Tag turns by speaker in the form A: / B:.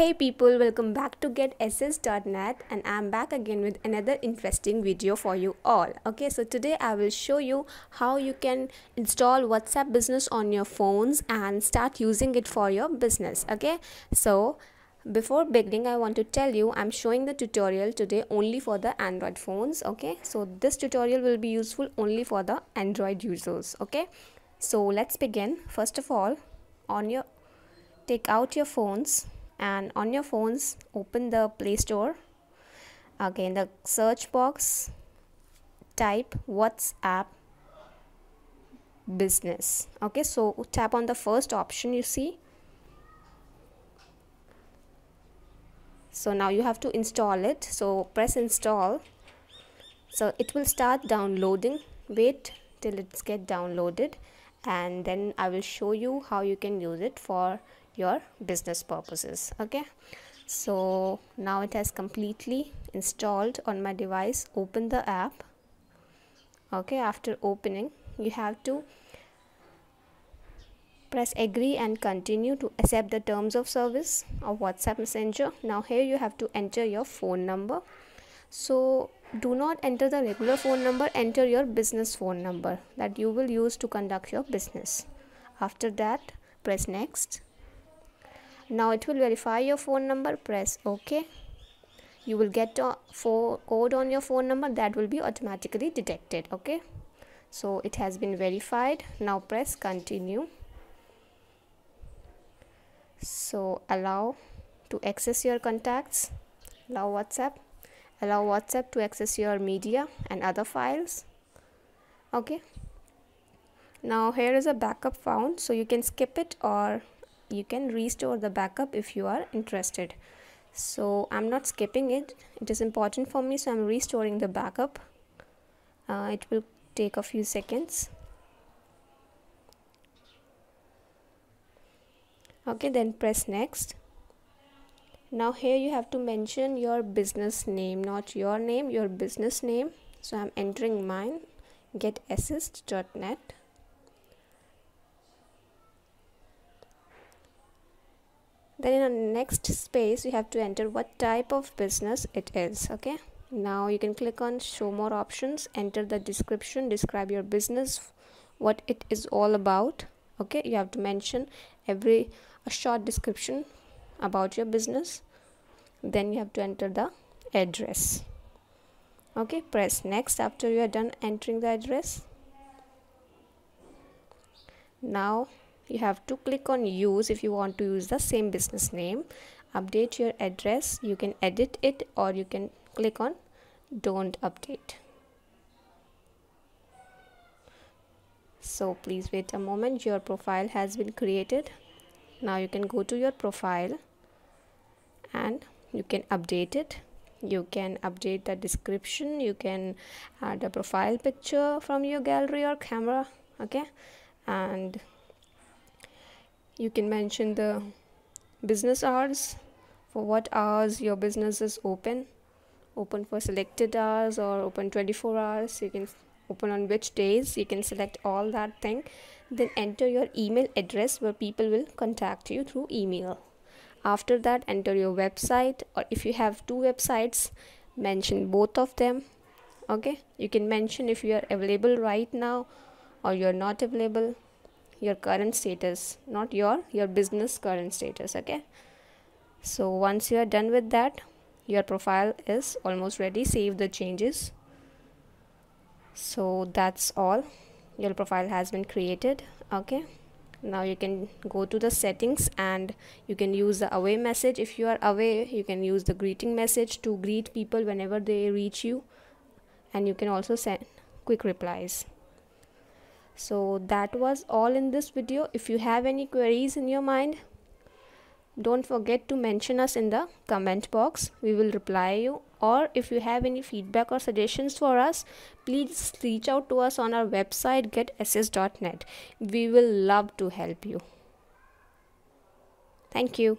A: Hey people, welcome back to getassist.net and I'm back again with another interesting video for you all. Okay, so today I will show you how you can install WhatsApp business on your phones and start using it for your business. Okay, so before beginning I want to tell you I'm showing the tutorial today only for the Android phones. Okay, so this tutorial will be useful only for the Android users. Okay, so let's begin. First of all, on your take out your phones and on your phones open the play store. Okay in the search box type whatsapp business. Okay so tap on the first option you see. So now you have to install it. So press install. So it will start downloading. Wait till it's get downloaded. And then i will show you how you can use it for your business purposes okay? So now it has completely installed on my device. Open the app okay? After opening you have to press agree and continue to accept the terms of service of whatsapp messenger. Now here you have to enter your phone number. So do not enter the regular phone number enter your business phone number that you will use to conduct your business. After that press next now it will verify your phone number. Press ok. You will get a code on your phone number that will be automatically detected. Okay? So it has been verified. Now press continue. So allow to access your contacts. Allow whatsapp. Allow whatsapp to access your media and other files. Okay? Now here is a backup found. So you can skip it or you can restore the backup if you are interested. So I'm not skipping it. It is important for me so I'm restoring the backup. Uh, it will take a few seconds. Okay then press next. Now here you have to mention your business name not your name your business name. So I'm entering mine getassist.net then in the next space you have to enter what type of business it is okay? Now you can click on show more options enter the description describe your business what it is all about okay? You have to mention every a short description about your business. Then you have to enter the address okay? Press next after you are done entering the address. Now you have to click on use if you want to use the same business name. Update your address. You can edit it or you can click on don't update. So please wait a moment. Your profile has been created. Now you can go to your profile and you can update it. You can update the description. You can add a profile picture from your gallery or camera okay? And you can mention the business hours. For what hours your business is open? Open for selected hours or open 24 hours? You can open on which days? You can select all that thing. Then enter your email address where people will contact you through email. After that enter your website or if you have two websites mention both of them. Okay? You can mention if you are available right now or you're not available your current status not your your business current status okay? So once you are done with that your profile is almost ready. Save the changes. So that's all. Your profile has been created okay? Now you can go to the settings and you can use the away message. If you are away you can use the greeting message to greet people whenever they reach you. And you can also send quick replies so that was all in this video. If you have any queries in your mind don't forget to mention us in the comment box. We will reply you. Or if you have any feedback or suggestions for us please reach out to us on our website getassist.net we will love to help you. Thank you